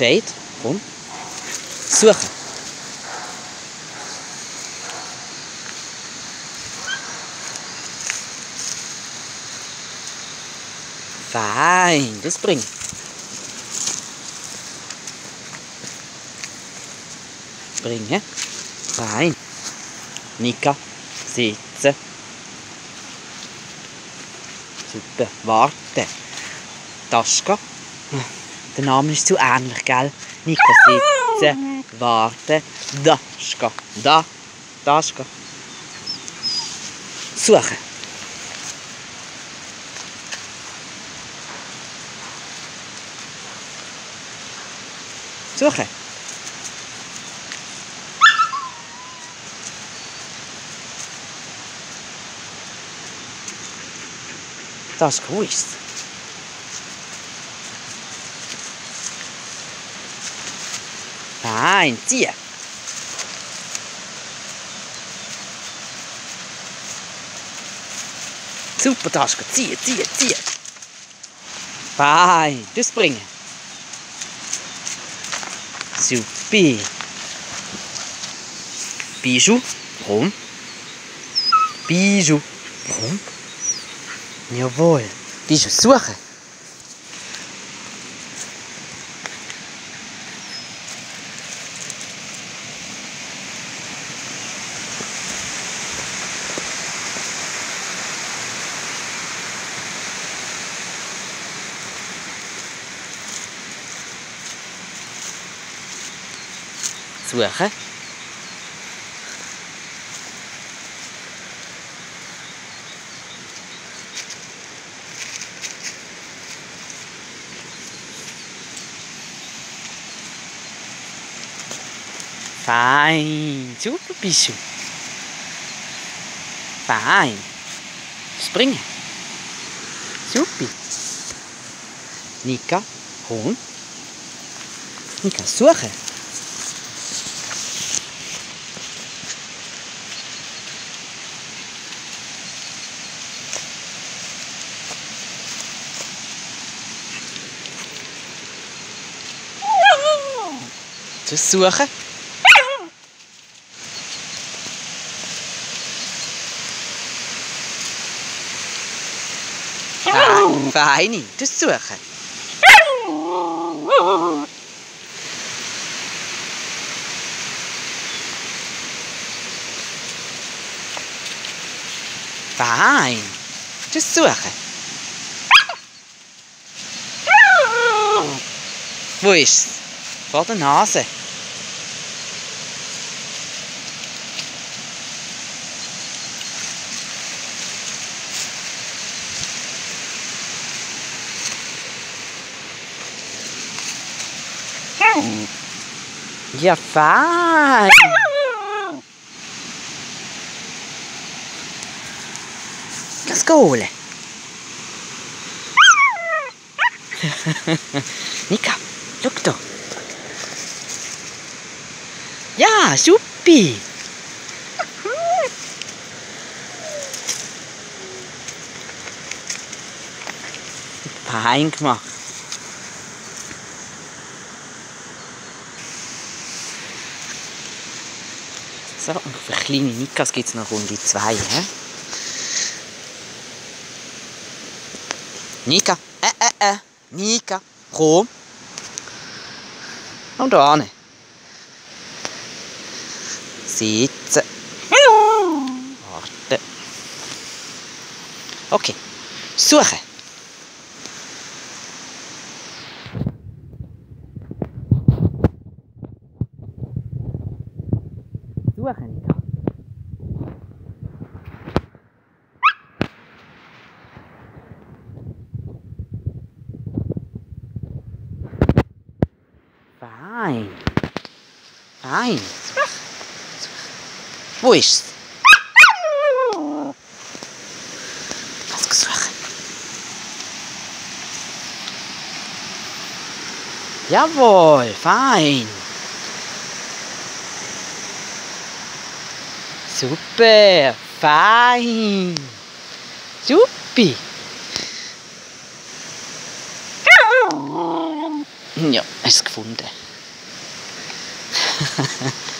Jade, komm. Suchen. Fein, das bringt. Bringen. Fein. Nika, sitzen. Super, warten. Taschka. Der Name ist zu ähnlich, gell? Nika, sitzen, warten. Daschka, da, Taschka. Suchen. Suchen. Das ist Nein, zieh. Super Taschke, zieh, zieh, zieh. Fein, das bringen. Super. Bijou, komm. Bijou, komm. Jawohl. Bijou suchen. Suchen. Fein. Super bist du. Fein. Springen. Super. Nika, komm. Nika, suchen. Das suchen. Fein, fein. Das suchen. Fein. Das suchen. Wo ist es? Vor der Nase. Ja, fein. Holen. Nika, schau doch. Ja, suppi. Fein gemacht. So, und für kleine Nikas gibt es noch Runde 2. He? Nika, äh, äh, äh, Nika, komm. Und da hin. Sitzen. Warten. Okay. Suchen. Suchen, Nika. Fein. Fein. Wo ist es? Was suchen? Jawohl, fein. Super, fein. Supi. Ja, es gefunden.